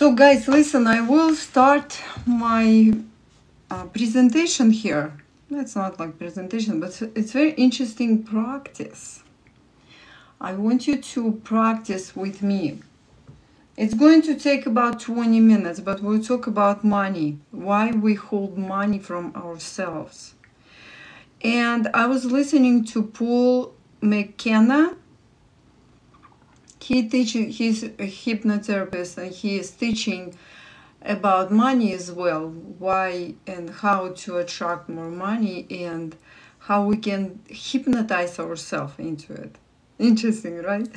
So guys, listen, I will start my uh, presentation here. That's not like presentation, but it's very interesting practice. I want you to practice with me. It's going to take about 20 minutes, but we'll talk about money, why we hold money from ourselves. And I was listening to Paul McKenna. He teaches, he's a hypnotherapist and he is teaching about money as well, why and how to attract more money and how we can hypnotize ourselves into it. Interesting, right?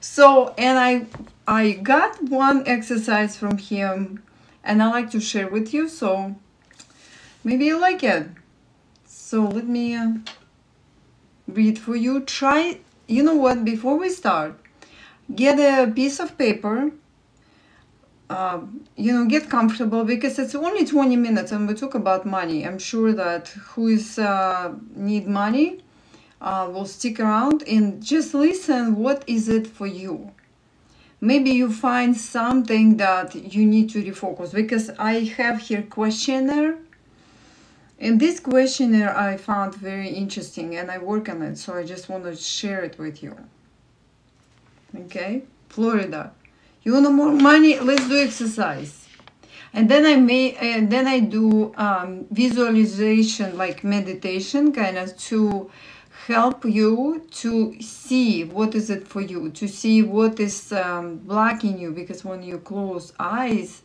So, and I I got one exercise from him and I like to share with you, so maybe you like it. So let me uh, read for you. Try, you know what, before we start, get a piece of paper uh, you know get comfortable because it's only 20 minutes and we talk about money. I'm sure that who is uh, need money uh, will stick around and just listen what is it for you? Maybe you find something that you need to refocus because i have here questionnaire. And this questionnaire i found very interesting and i work on it so i just want to share it with you okay? Florida. You want more money? Let's do exercise. And then i may and then i do um, visualization like meditation kind of to help you to see what is it for you to see what is um, blocking you because when you close eyes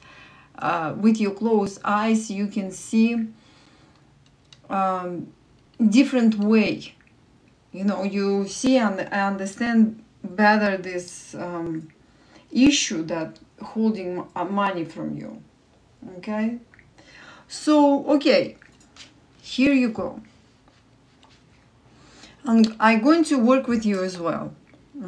uh, with your closed eyes you can see um, different way. You know you see and understand better this um, issue that holding money from you okay? So okay here you go. And I'm going to work with you as well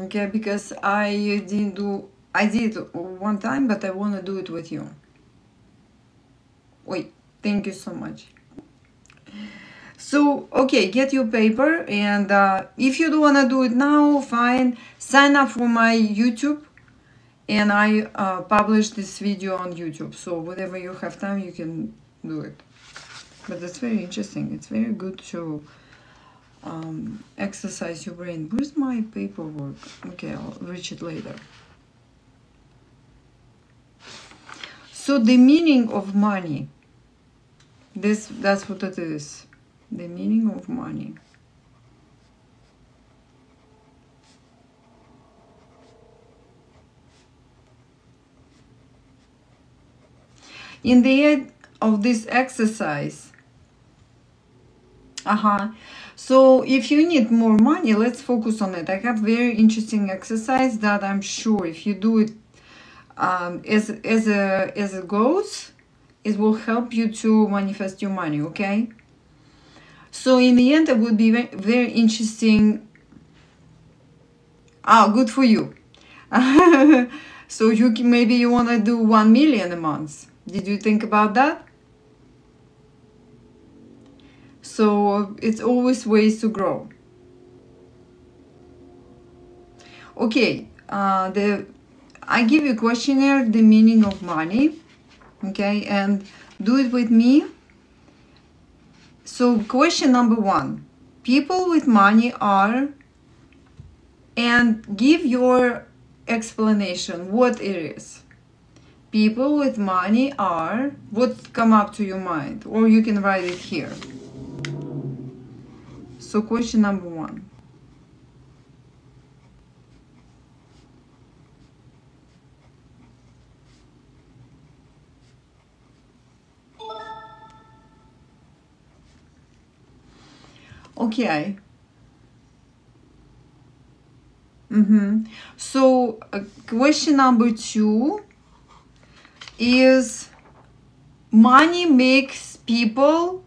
okay? Because I didn't do I did one time but I want to do it with you. Wait thank you so much so okay get your paper and uh, if you don't want to do it now fine. Sign up for my YouTube and I uh, publish this video on YouTube. So whenever you have time you can do it. But it's very interesting. It's very good to um, exercise your brain. Where's my paperwork? Okay I'll reach it later. So the meaning of money. This that's what it is the meaning of money. In the end of this exercise uh-huh so if you need more money let's focus on it. I have very interesting exercise that i'm sure if you do it um, as as a as it goes it will help you to manifest your money okay so in the end it would be very, interesting ah good for you so you can, maybe you want to do 1 million a month did you think about that? So it's always ways to grow. Okay, uh, the I give you questionnaire, the meaning of money, okay, and do it with me. So question number one, people with money are, and give your explanation, what it is. People with money are what come up to your mind or you can write it here. So question number one okay. Mm-hmm. So uh, question number two is money makes people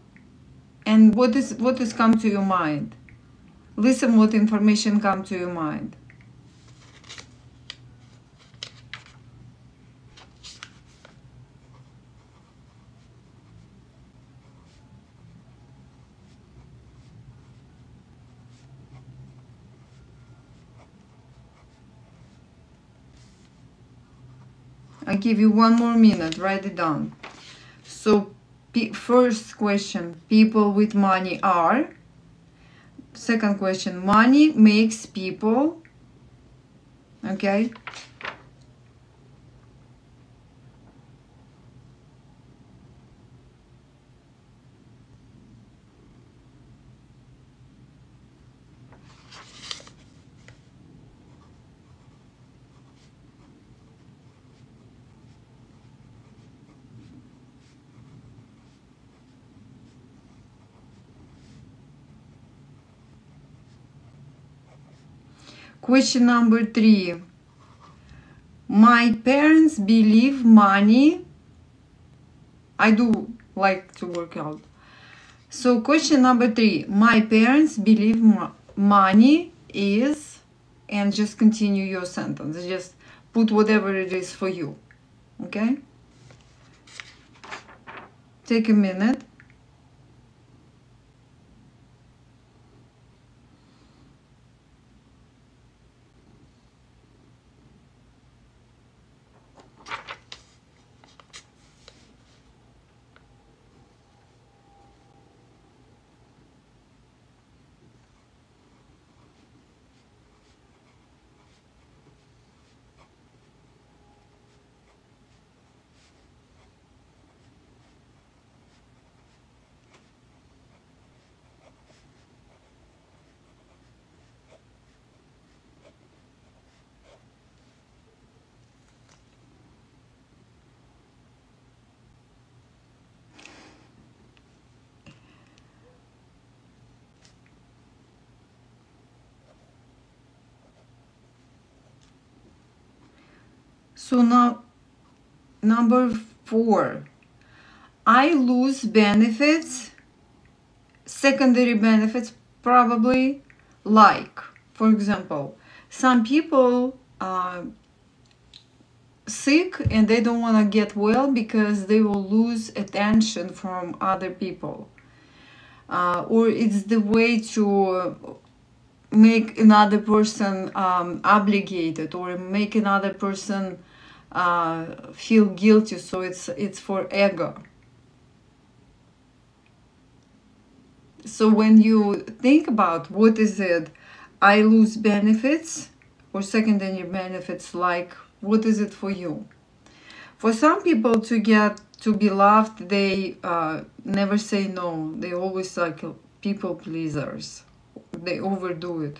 and what is what is come to your mind? Listen what information come to your mind I give you one more minute. Write it down. So first question, people with money are. Second question, money makes people. Okay. Question number three. My parents believe money. I do like to work out. So question number three. My parents believe money is, and just continue your sentence. Just put whatever it is for you. Okay? Take a minute. So now, number four, I lose benefits, secondary benefits, probably like, for example, some people are sick and they don't want to get well because they will lose attention from other people. Uh, or it's the way to make another person um, obligated or make another person uh, feel guilty so it's it's for ego. So when you think about what is it i lose benefits or secondary benefits like what is it for you? For some people to get to be loved they uh, never say no. They always like people pleasers. They overdo it.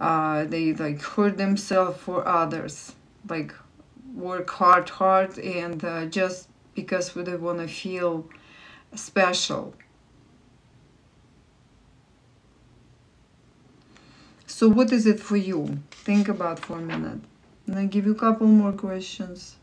Uh, they like hurt themselves for others. Like work hard, hard, and uh, just because they want to feel special. So what is it for you? Think about for a minute. And I give you a couple more questions.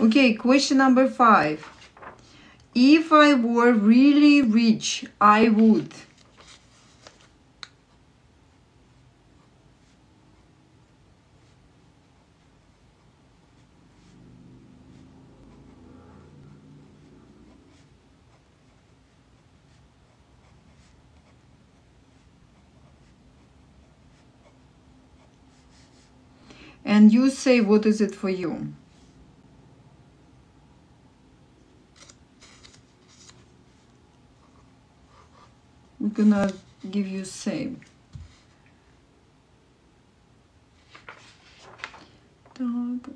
Okay, question number five. If I were really rich, I would. And you say, what is it for you? Gonna give you same. Dog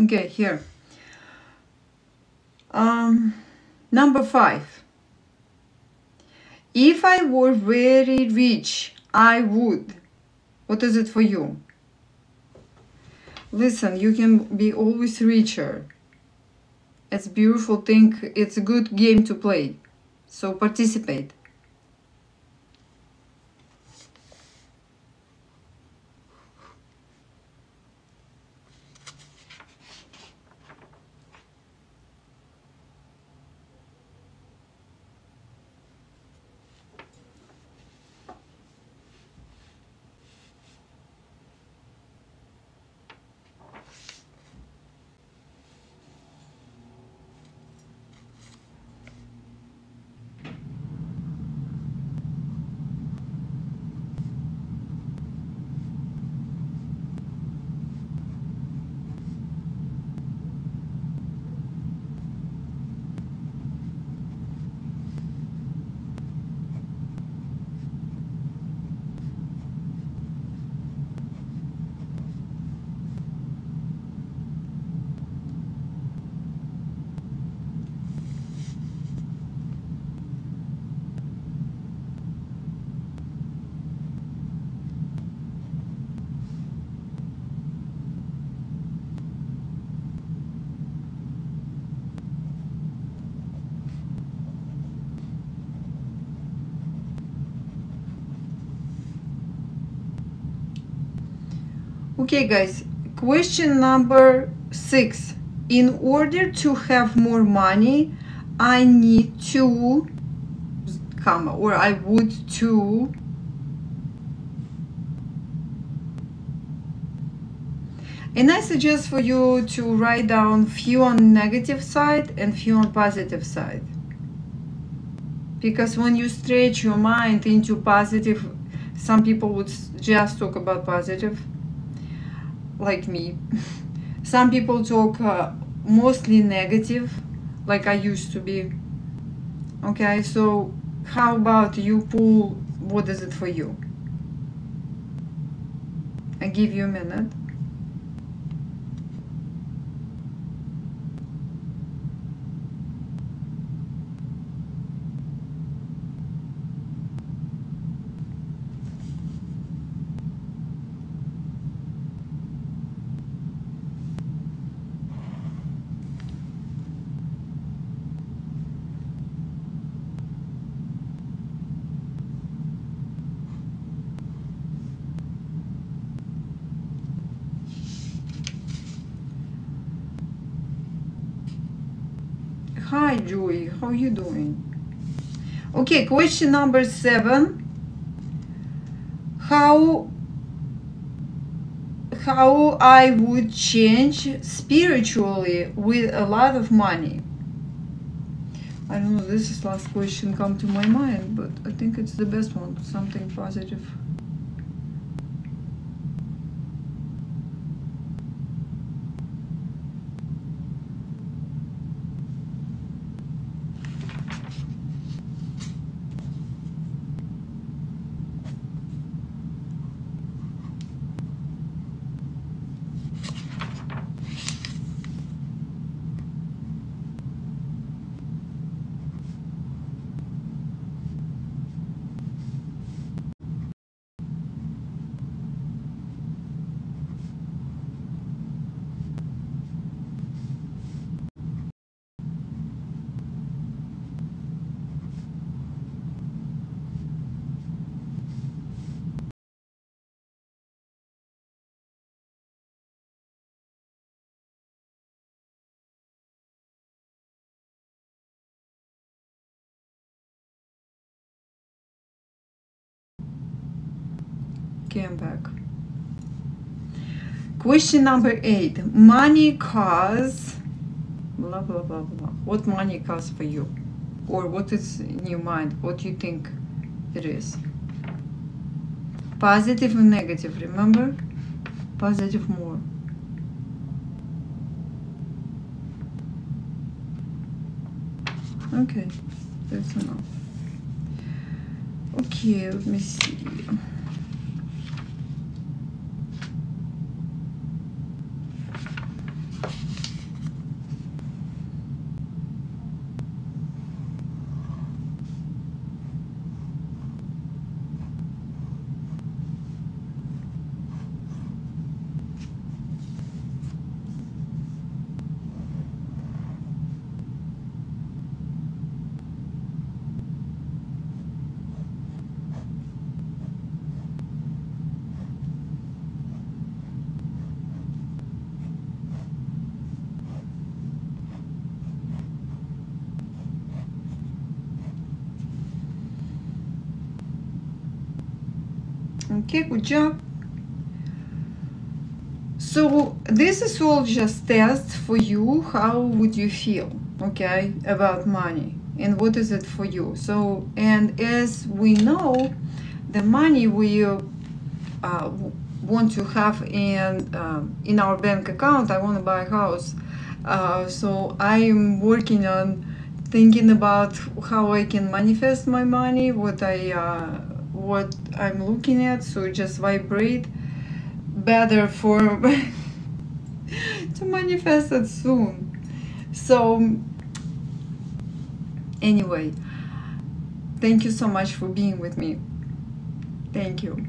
Okay, here. Um, number five. If I were very rich, I would. What is it for you? Listen, you can be always richer. It's beautiful thing. It's a good game to play. So participate. Okay, guys, question number six. In order to have more money, I need to, comma, or I would to And I suggest for you to write down few on negative side and few on positive side. Because when you stretch your mind into positive, some people would just talk about positive like me. Some people talk uh, mostly negative, like I used to be. Okay, so how about you pull what is it for you? I give you a minute. Hi, Joey. How you doing? Okay, question number seven. How how I would change spiritually with a lot of money? I don't know, this is last question come to my mind, but I think it's the best one, something positive. I'm back. Question number eight. Money cause blah blah blah blah. What money costs for you? Or what is in your mind? What you think it is? Positive and negative, remember? Positive more. Okay, that's enough. Okay, let me see. Okay, good job. So this is all just test for you. How would you feel, okay, about money and what is it for you? So and as we know, the money we uh, want to have in uh, in our bank account. I want to buy a house, uh, so I'm working on thinking about how I can manifest my money, what I uh, what I'm looking at. So just vibrate better for to manifest it soon. So anyway, thank you so much for being with me. Thank you.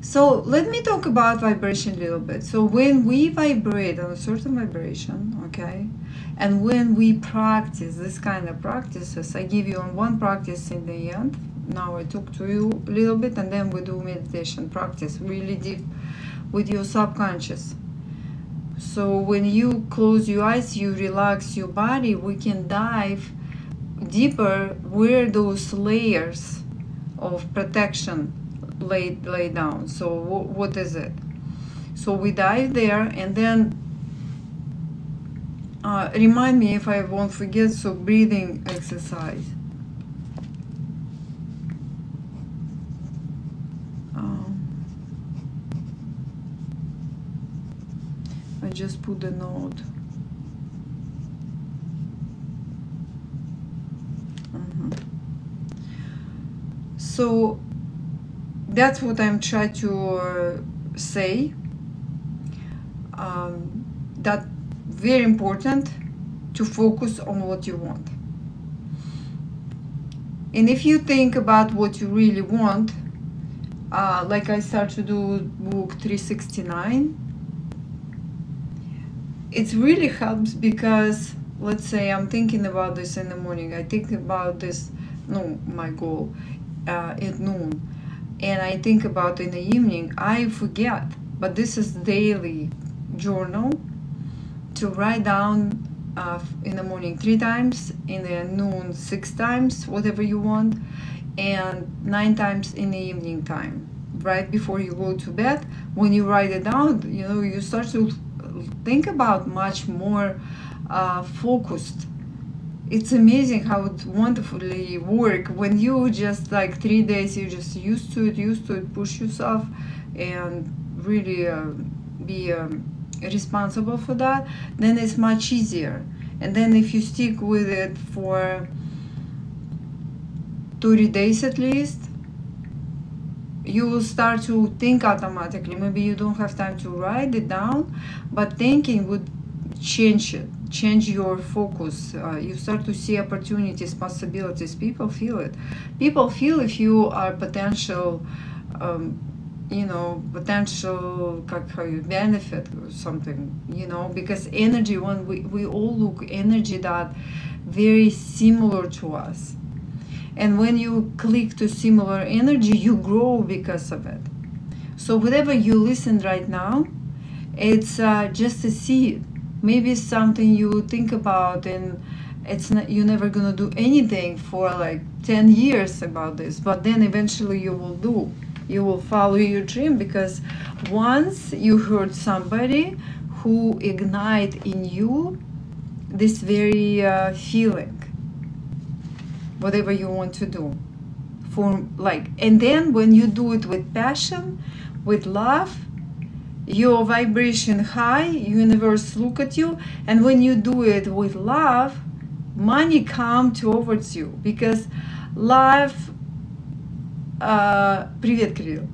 So let me talk about vibration a little bit. So when we vibrate on a certain vibration, okay, and when we practice this kind of practices, I give you on one practice in the end. Now I talk to you a little bit and then we do meditation practice really deep with your subconscious. So when you close your eyes, you relax your body, we can dive deeper where those layers of protection lay, lay down. So what is it? So we dive there and then uh, remind me if I won't forget, so breathing exercise. Um, I just put the note. Mm-hmm. So that's what I'm trying to uh, say. Um, that very important to focus on what you want. And if you think about what you really want, uh, like I start to do book 369, it really helps because let's say I'm thinking about this in the morning, I think about this, no, my goal uh, at noon and I think about in the evening, I forget. But this is daily journal to write down uh, in the morning three times, in the noon six times, whatever you want, and nine times in the evening time, right before you go to bed. When you write it down, you know you start to think about much more uh, focused. It's amazing how it wonderfully work. When you just like three days you just used to it used to it push yourself and really uh, be um, responsible for that then it's much easier. And then if you stick with it for 30 days at least you will start to think automatically. Maybe you don't have time to write it down but thinking would change it change your focus. Uh, you start to see opportunities possibilities. People feel it. People feel if you are potential um, you know potential how you benefit or something you know because energy when we, we all look energy that very similar to us and when you click to similar energy you grow because of it. So whatever you listen right now it's uh, just a seed maybe something you think about and it's not you're never gonna do anything for like 10 years about this but then eventually you will do. You will follow your dream because once you heard somebody who ignite in you this very uh, feeling whatever you want to do for like and then when you do it with passion with love your vibration high universe look at you and when you do it with love money come towards you because love uh, привет Kirill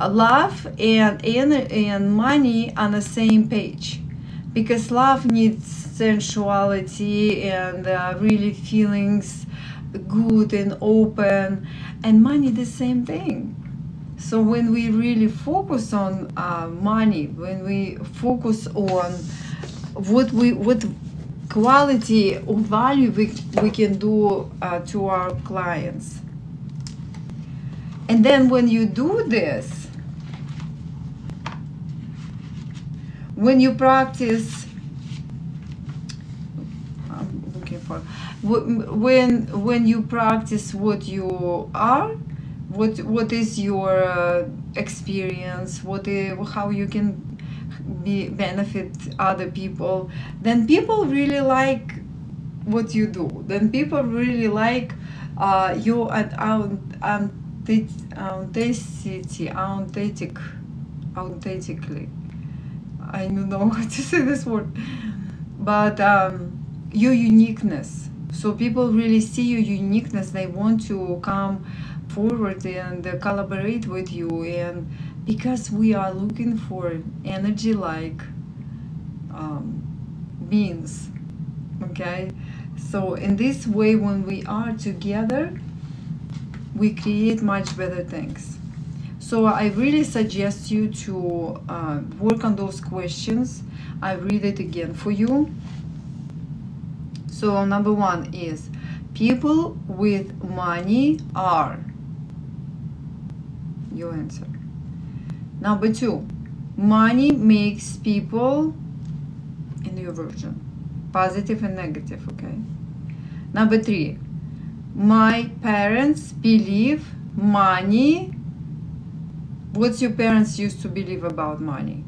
love and, and and money on the same page because love needs sensuality and uh, really feelings good and open and money the same thing. So when we really focus on uh, money, when we focus on what we what quality or value we, we can do uh, to our clients, and then when you do this, when you practice, I'm looking for when when you practice what you are what what is your uh, experience what is, how you can be benefit other people then people really like what you do. Then people really like uh, your authenticity authentic authentically. I don't know how to say this word. But um, your uniqueness so people really see your uniqueness. They want to come forward and collaborate with you. And because we are looking for energy like um, beings okay? So in this way when we are together we create much better things. So I really suggest you to uh, work on those questions. I read it again for you so number one is people with money are your answer. Number two money makes people in your version positive and negative okay? Number three my parents believe money what's your parents used to believe about money?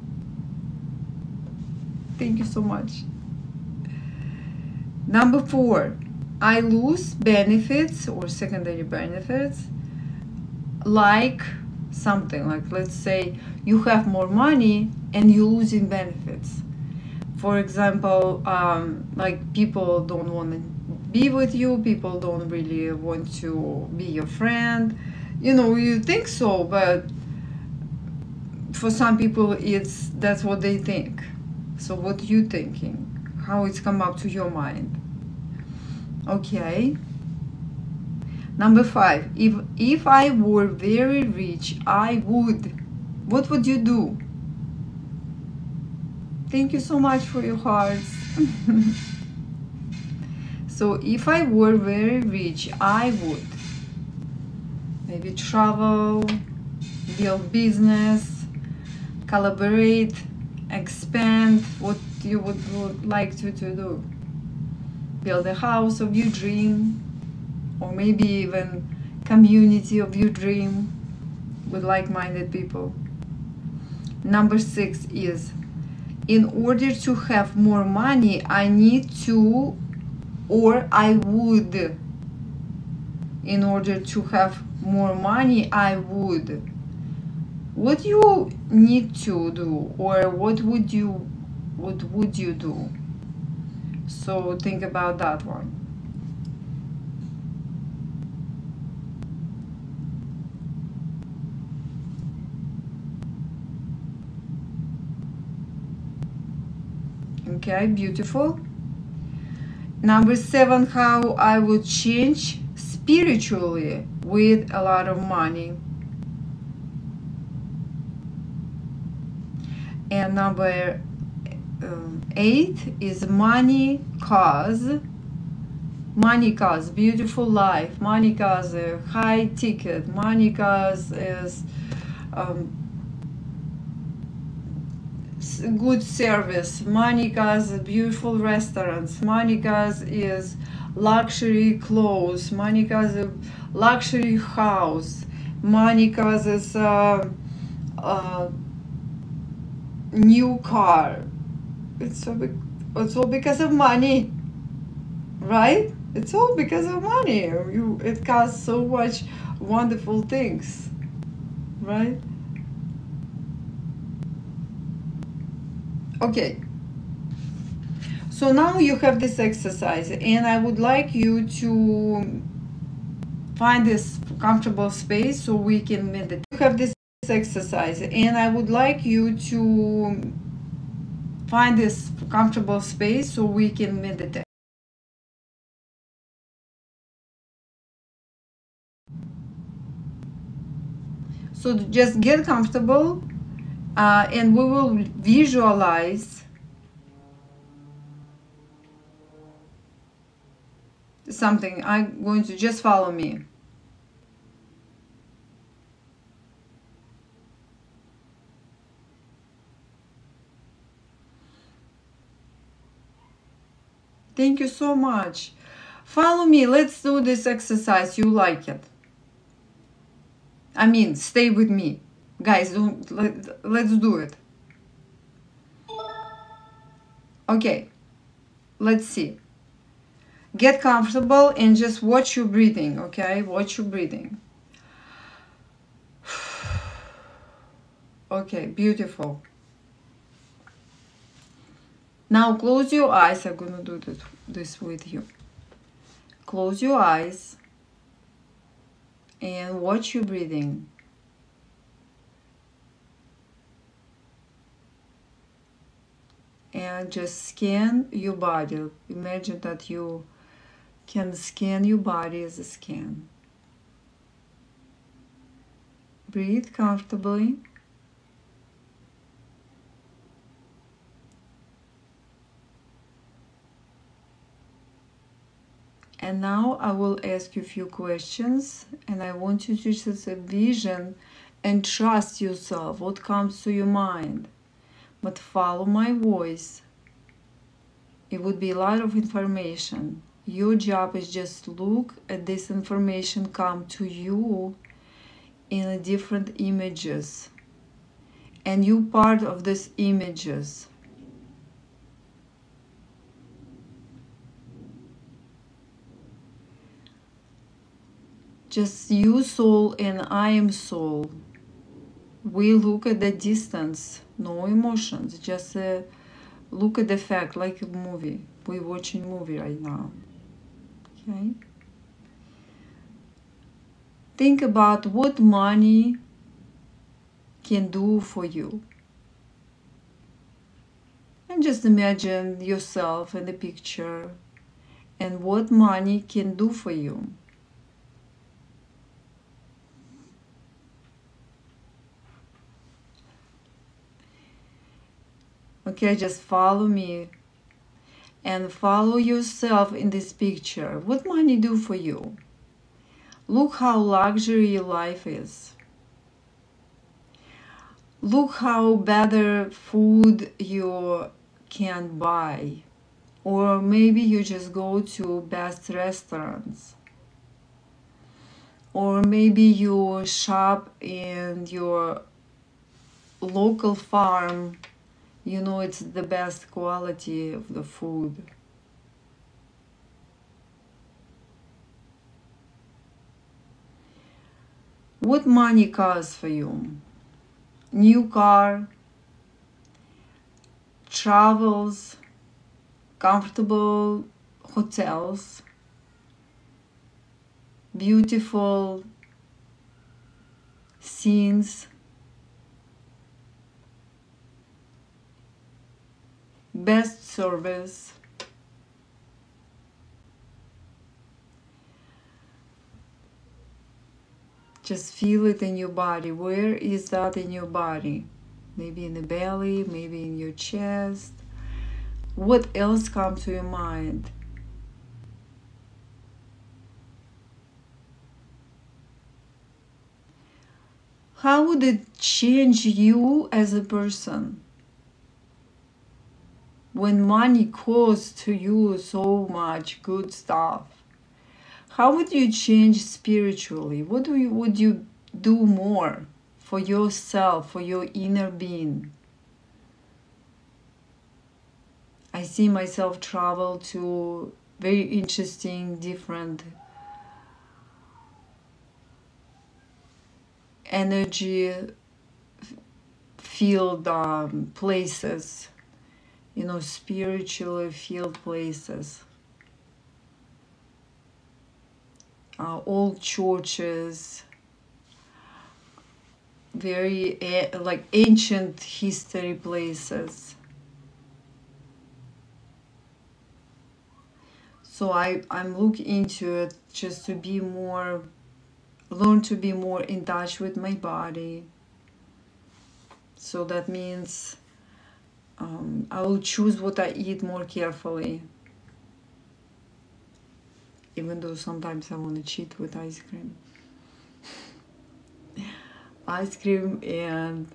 Thank you so much number four i lose benefits or secondary benefits like something like let's say you have more money and you're losing benefits. For example um, like people don't want to be with you people don't really want to be your friend. You know you think so but for some people it's that's what they think. So what you thinking how it's come up to your mind. Okay. Number five. If if i were very rich i would what would you do? Thank you so much for your hearts. so if I were very rich, I would maybe travel, build business, collaborate, expand what you would, would like to, to do. Build a house of your dream, or maybe even community of your dream with like-minded people. Number six is in order to have more money I need to or I would in order to have more money I would what you need to do or what would you what would you do? So think about that one. Okay beautiful. Number seven how I would change spiritually with a lot of money. And number um, Um, eight is money cause money cause beautiful life money cause high ticket money cause is um, good service. money cause beautiful restaurants. money cause is luxury clothes. money cause a luxury house. money cause is a, a new car. It's all, it's all because of money, right? It's all because of money. You, it costs so much wonderful things, right? okay so now you have this exercise and I would like you to find this comfortable space so we can meditate you have this exercise and I would like you to find this comfortable space so we can meditate so just get comfortable uh, and we will visualize something. I'm going to just follow me. Thank you so much. Follow me. Let's do this exercise. You like it. I mean, stay with me. Guys, don't let, let's do it. Okay. Let's see. Get comfortable and just watch your breathing, okay? Watch your breathing. Okay, beautiful. Now close your eyes. I'm gonna do this, with you. Close your eyes and watch your breathing. And just scan your body. Imagine that you can scan your body as a scan. Breathe comfortably. And now I will ask you a few questions and I want you to just vision and trust yourself what comes to your mind. But follow my voice. It would be a lot of information. Your job is just look at this information come to you in different images. And you part of these images. Just you soul and I am soul. We look at the distance, no emotions, just uh, look at the fact like a movie. We're watching movie right now. Okay. Think about what money can do for you. And just imagine yourself in the picture and what money can do for you. Okay, just follow me and follow yourself in this picture. What money do for you? Look how luxury life is. Look how better food you can buy. Or maybe you just go to best restaurants. Or maybe you shop in your local farm you know it's the best quality of the food. What money costs for you? New car, travels, comfortable hotels, beautiful scenes, best service. Just feel it in your body. Where is that in your body? Maybe in the belly maybe in your chest. What else comes to your mind? How would it change you as a person when money costs to you so much good stuff? How would you change spiritually? What do you, would you do more for yourself for your inner being? I see myself travel to very interesting different energy field um, places you know, spiritually filled places. Uh, old churches, very like ancient history places. So I, I'm looking into it just to be more, learn to be more in touch with my body. So that means um, I will choose what I eat more carefully. Even though sometimes I want to cheat with ice cream. ice cream and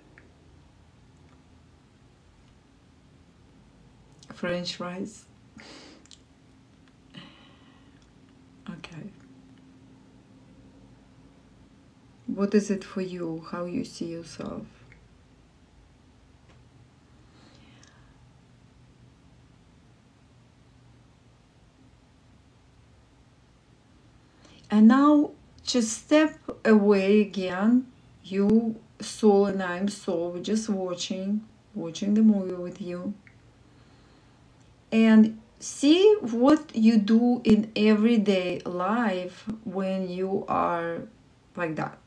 french fries. okay. What is it for you? How you see yourself? And now just step away again. You soul and I'm soul. We're just watching, watching the movie with you. And see what you do in everyday life when you are like that.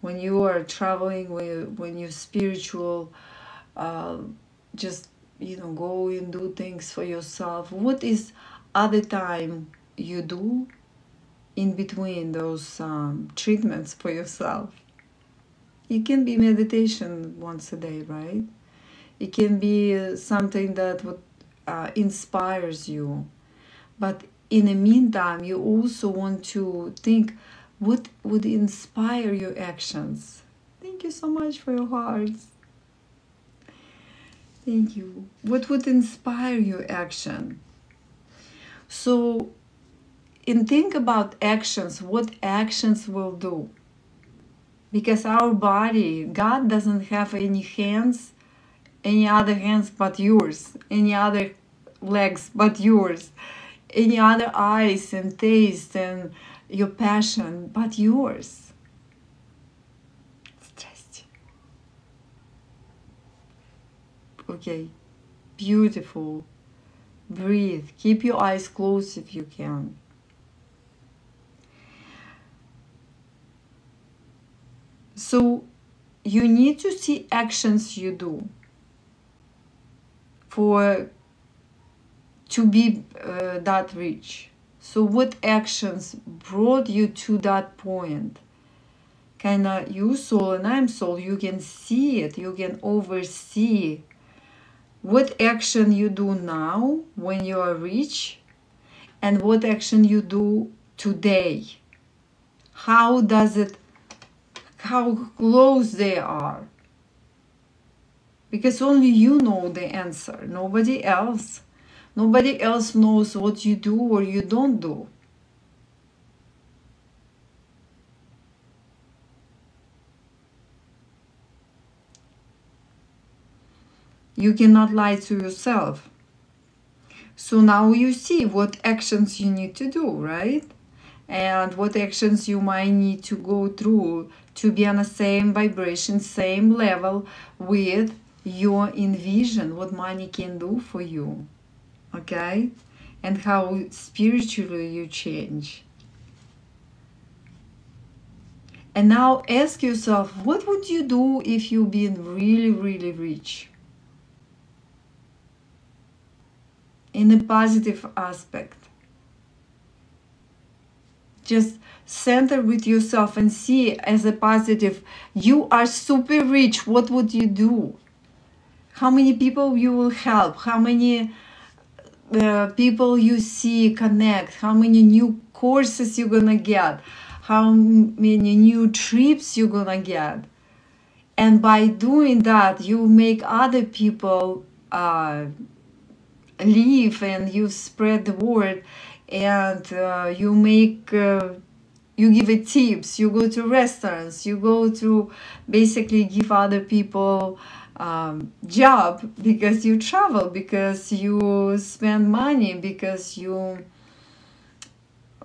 When you are traveling, when, you, when you're spiritual, uh, just, you know, go and do things for yourself. What is other time you do in between those um, treatments for yourself. It can be meditation once a day, right? It can be uh, something that would, uh, inspires you. But in the meantime, you also want to think what would inspire your actions. Thank you so much for your hearts. Thank you. What would inspire your action? So and think about actions, what actions will do. Because our body, God doesn't have any hands, any other hands but yours, any other legs but yours, any other eyes and taste and your passion but yours. Okay, beautiful. Breathe. Keep your eyes closed if you can. So you need to see actions you do for to be uh, that rich. So what actions brought you to that point? Kind of you soul and I'm soul, you can see it, you can oversee what action you do now when you are rich and what action you do today. How does it how close they are. Because only you know the answer, nobody else. Nobody else knows what you do or you don't do. You cannot lie to yourself. So now you see what actions you need to do, right? And what actions you might need to go through to be on the same vibration, same level with your envision, what money can do for you, okay? And how spiritually you change. And now ask yourself, what would you do if you've been really, really rich? In a positive aspect. Just center with yourself and see as a positive. You are super rich. What would you do? How many people you will help? How many uh, people you see connect? How many new courses you're gonna get? How many new trips you're gonna get? And by doing that you make other people uh, and you spread the word and uh, you make uh, you give it tips. You go to restaurants. You go to basically give other people um, job because you travel because you spend money because you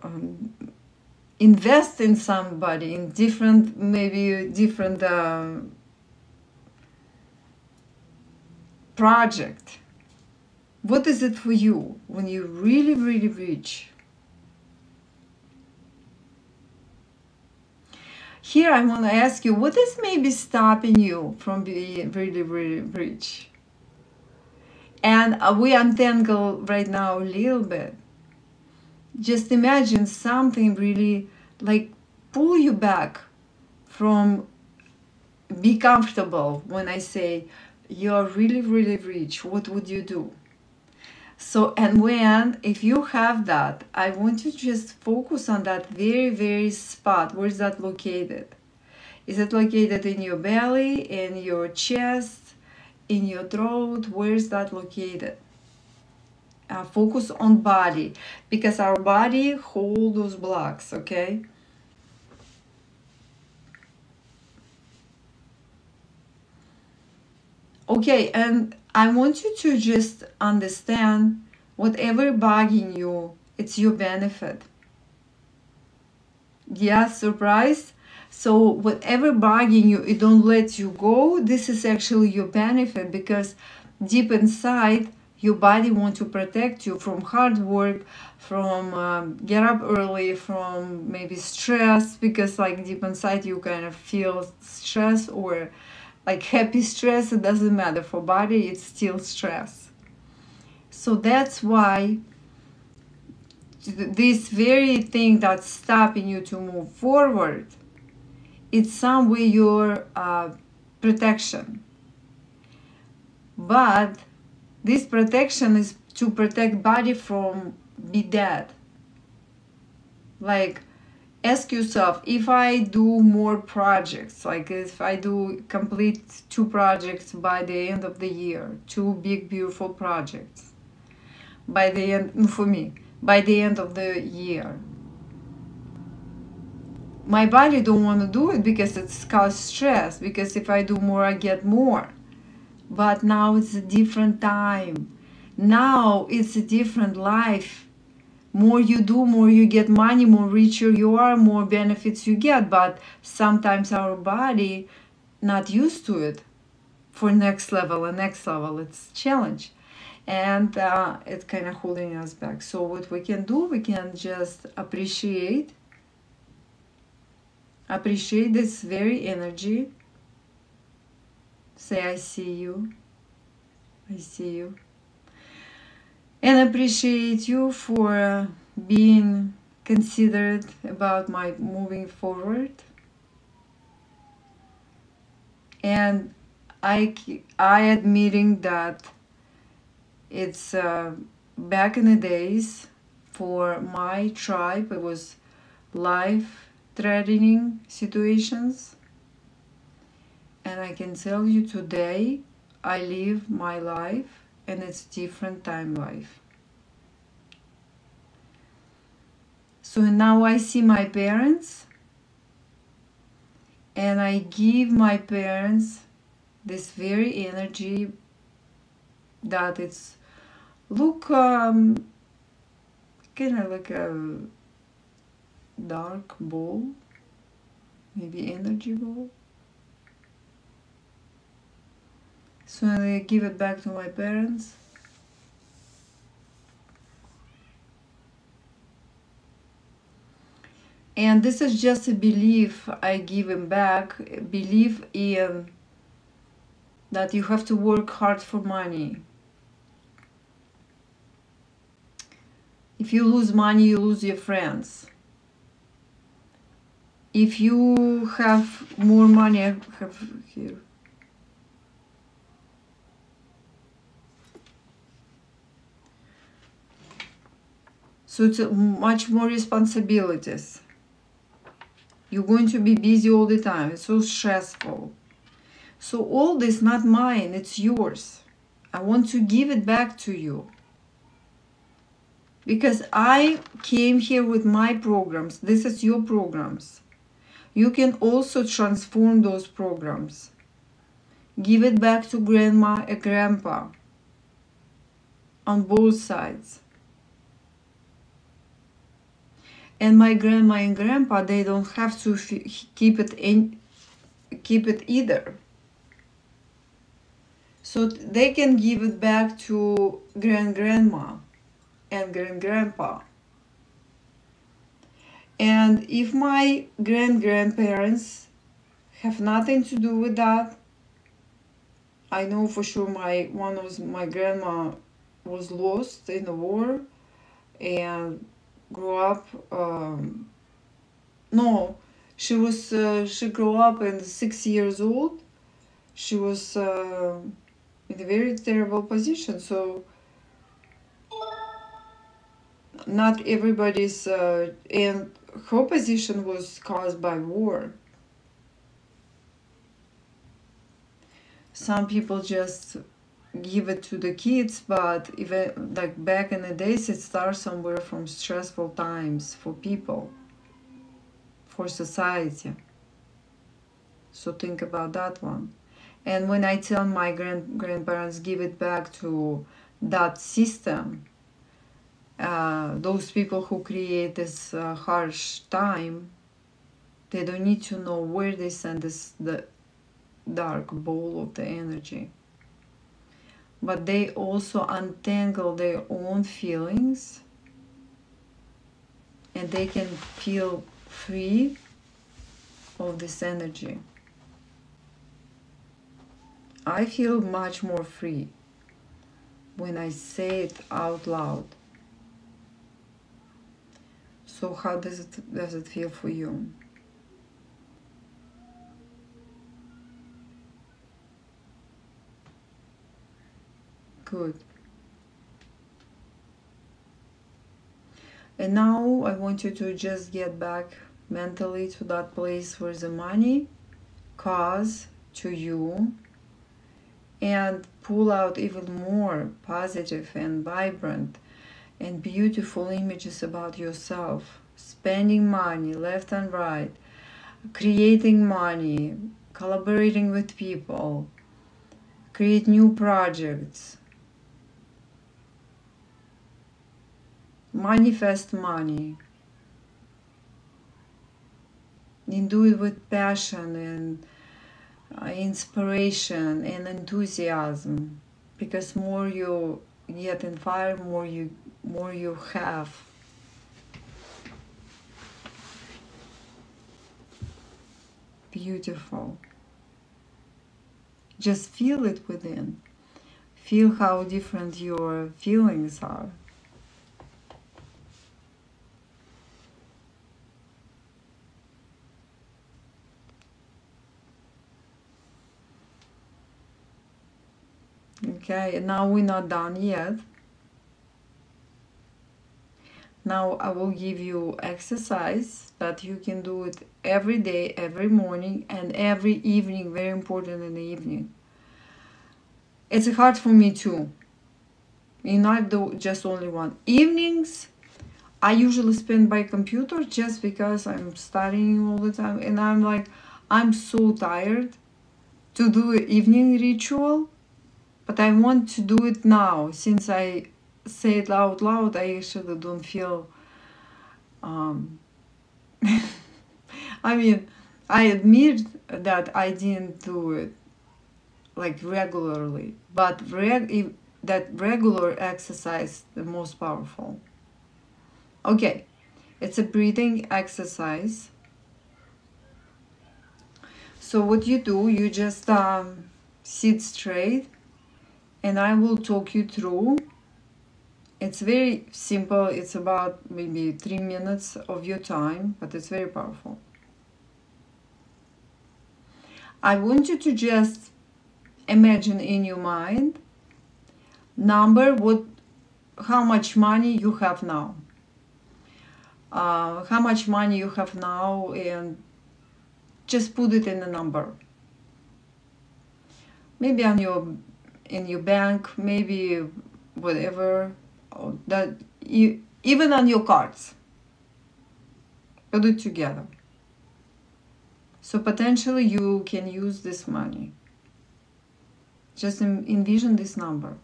um, invest in somebody in different maybe different um, project what is it for you when you're really really rich Here I want to ask you, what is maybe stopping you from being really, really rich? And uh, we untangle right now a little bit. Just imagine something really like pull you back from be comfortable when I say you're really, really rich. What would you do? So, and when, if you have that, I want you to just focus on that very, very spot. Where is that located? Is it located in your belly, in your chest, in your throat? Where is that located? Uh, focus on body because our body hold those blocks, okay? Okay, and I want you to just understand whatever bugging you, it's your benefit. Yeah, surprise. So whatever bugging you, it don't let you go. This is actually your benefit because deep inside, your body wants to protect you from hard work, from um, get up early, from maybe stress because like deep inside you kind of feel stress or like happy stress. It doesn't matter for body, it's still stress. So that's why this very thing that's stopping you to move forward it's some way your uh, protection but this protection is to protect body from be dead like ask yourself if i do more projects like if i do complete two projects by the end of the year two big beautiful projects by the end mm, for me by the end of the year my body don't want to do it because it's cause stress because if i do more i get more. But now it's a different time. Now it's a different life more you do more you get money more richer you are more benefits you get. But sometimes our body not used to it for next level and next level. It's challenge. And uh, it's kind of holding us back. So what we can do we can just appreciate appreciate this very energy. Say i see you. I see you and appreciate you for uh, being considerate about my moving forward. And i i admitting that it's uh, back in the days for my tribe it was life threatening situations. And i can tell you today i live my life and it's different time life. So now i see my parents and i give my parents this very energy that it's look um, kind of like a dark ball maybe energy ball so I give it back to my parents and this is just a belief I give him back belief in that you have to work hard for money If you lose money, you lose your friends. If you have more money, I have here. So it's much more responsibilities. You're going to be busy all the time. It's so stressful. So all this not mine, it's yours. I want to give it back to you because I came here with my programs. This is your programs. You can also transform those programs. Give it back to grandma and grandpa on both sides. And my grandma and grandpa, they don't have to keep it in, keep it either. So they can give it back to grand grandma and grand grandpa. And if my grand grandparents have nothing to do with that, I know for sure my one of my grandma was lost in the war and grew up. Um, no, she was uh, she grew up and six years old. She was uh, in a very terrible position. So not everybody's uh, and her position was caused by war some people just give it to the kids but even like back in the days it starts somewhere from stressful times for people for society so think about that one And when I tell my grand grandparents give it back to that system, uh, those people who create this uh, harsh time, they don't need to know where they send this the dark ball of the energy. But they also untangle their own feelings and they can feel free of this energy. I feel much more free when I say it out loud. So how does it does it feel for you? Good. And now I want you to just get back mentally to that place where the money cause to you and pull out even more positive and vibrant and beautiful images about yourself. Spending money left and right, creating money, collaborating with people, create new projects, manifest money. And do it with passion and uh, inspiration and enthusiasm. Because more you get in fire more you more you have. Beautiful. Just feel it within. Feel how different your feelings are okay now we're not done yet. Now I will give you exercise that you can do it every day every morning and every evening very important in the evening. It's hard for me too. You not do just only one. Evenings I usually spend by computer just because I'm studying all the time and I'm like I'm so tired to do evening ritual but I want to do it now. Since I say it out loud I actually don't feel um, I mean I admit that I didn't do it like regularly but reg that regular exercise the most powerful. Okay it's a breathing exercise. So what you do you just um, sit straight and I will talk you through. It's very simple. It's about maybe three minutes of your time, but it's very powerful. I want you to just imagine in your mind number what how much money you have now uh, how much money you have now and just put it in a number maybe on your in your bank, maybe whatever that you even on your cards. Put it together. So potentially you can use this money. Just envision this number.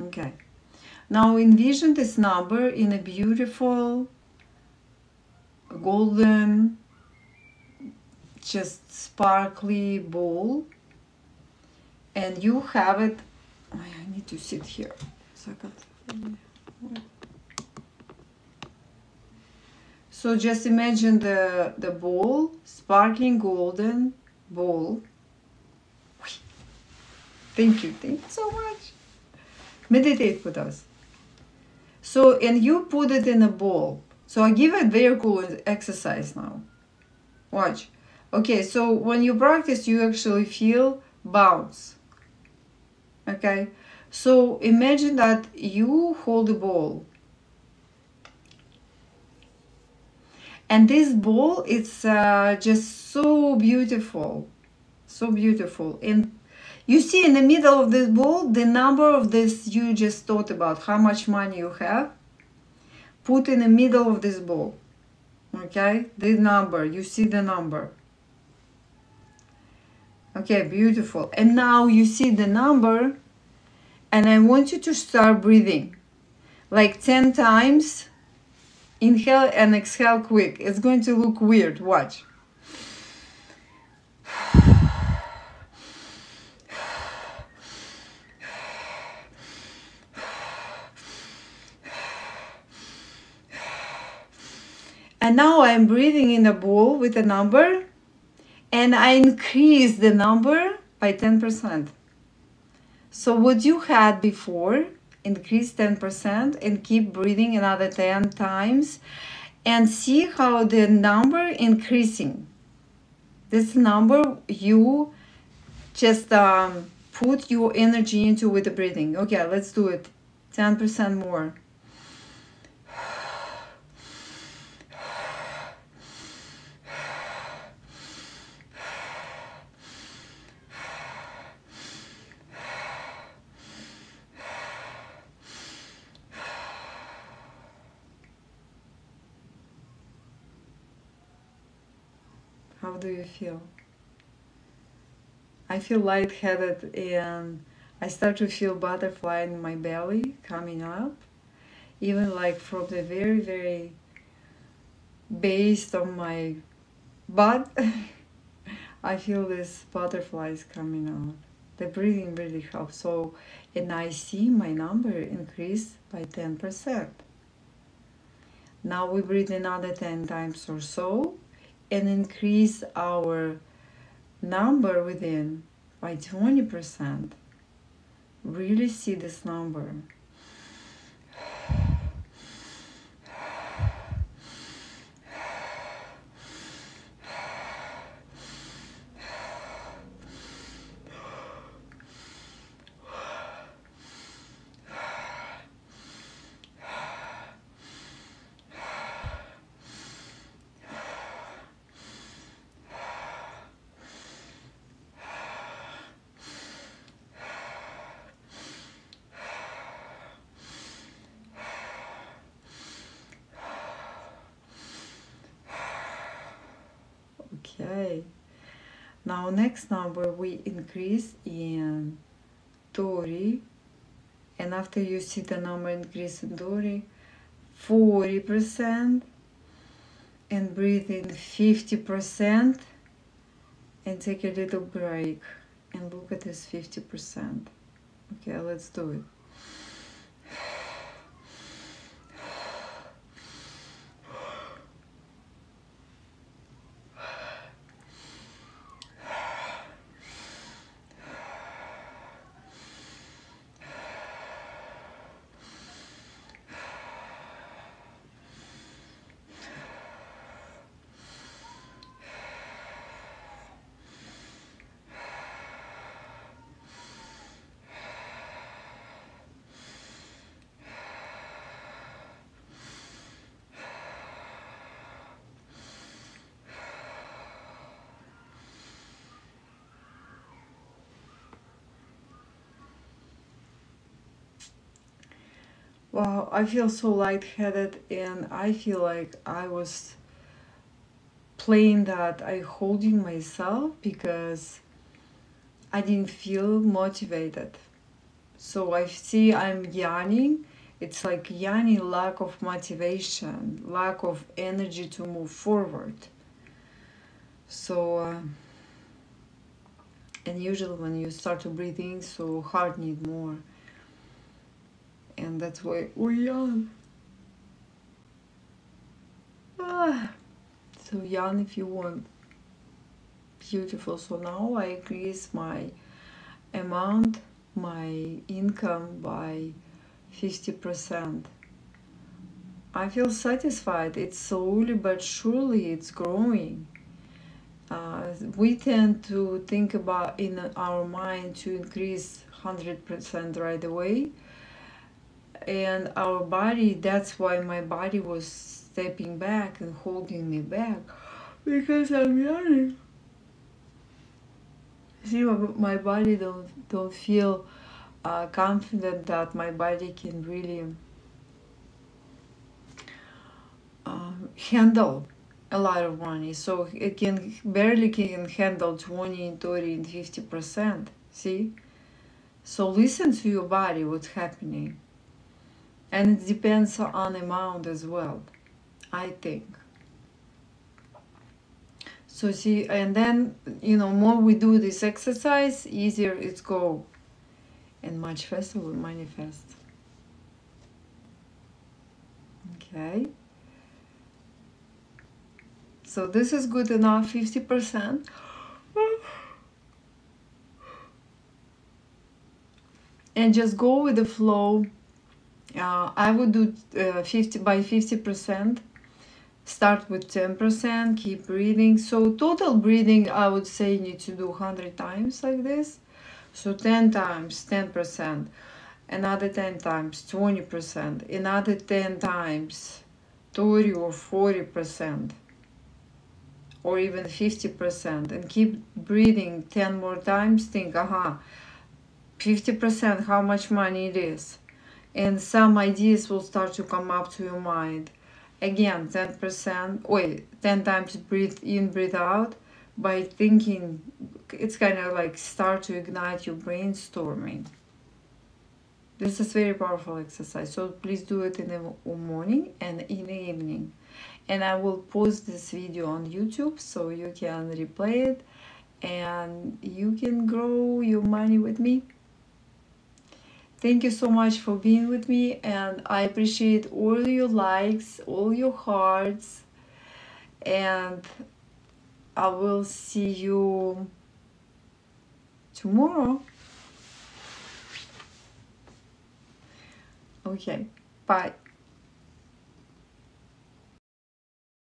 Okay. Now envision this number in a beautiful golden just sparkly bowl. And you have it. Oh, I need to sit here. So just imagine the the bowl sparkling golden bowl. Thank you. Thank you so much. Meditate with us. So and you put it in a bowl. So I give a very cool exercise now. Watch Okay, so when you practice, you actually feel bounce. Okay, so imagine that you hold a ball. And this ball, it's uh, just so beautiful, so beautiful. And you see in the middle of this ball, the number of this you just thought about, how much money you have, put in the middle of this ball. Okay, the number, you see the number. Okay, beautiful. And now you see the number, and I want you to start breathing like 10 times. Inhale and exhale quick. It's going to look weird. Watch. And now I'm breathing in a bowl with a number and I increase the number by 10%. So what you had before, increase 10% and keep breathing another 10 times and see how the number increasing. This number you just um, put your energy into with the breathing. Okay, let's do it. 10% more. How do you feel? I feel lightheaded and I start to feel butterfly in my belly coming up. Even like from the very, very base of my butt, I feel these butterflies coming out. The breathing really helps. So, and I see my number increase by 10%. Now we breathe another 10 times or so and increase our number within by 20%. Really see this number. Okay. Now next number we increase in Dori and after you see the number increase in Dori 40% and breathe in 50% and take a little break and look at this 50%. Okay, let's do it. Wow, I feel so lightheaded and I feel like I was playing that I holding myself because I didn't feel motivated. So I see I'm yawning. It's like yawning lack of motivation, lack of energy to move forward. So, uh, and usually when you start to breathe in, so heart need more and that's why we yawn. Ah, so young if you want. Beautiful. So now I increase my amount, my income by 50%. I feel satisfied. It's slowly but surely it's growing. Uh, we tend to think about in our mind to increase 100% right away and our body that's why my body was stepping back and holding me back because i'm yawning. See my body don't don't feel uh, confident that my body can really uh, handle a lot of money. So it can barely can handle 20 30 and 50 percent. See? So listen to your body what's happening and it depends on amount as well i think. So see and then you know more we do this exercise easier it's go. And much faster we manifest. Okay. So this is good enough 50% and just go with the flow uh, I would do uh, 50 by 50% start with 10% keep breathing. So total breathing I would say you need to do 100 times like this. So 10 times 10% another 10 times 20% another 10 times 30 or 40% or even 50% and keep breathing 10 more times think aha 50% how much money it is and some ideas will start to come up to your mind. Again 10% wait 10 times breathe in breathe out by thinking it's kind of like start to ignite your brainstorming. This is very powerful exercise so please do it in the morning and in the evening. And I will post this video on YouTube so you can replay it and you can grow your money with me. Thank you so much for being with me and I appreciate all your likes, all your hearts and I will see you tomorrow. Okay, bye.